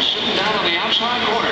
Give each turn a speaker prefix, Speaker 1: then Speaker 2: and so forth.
Speaker 1: sitting down on the outside corner.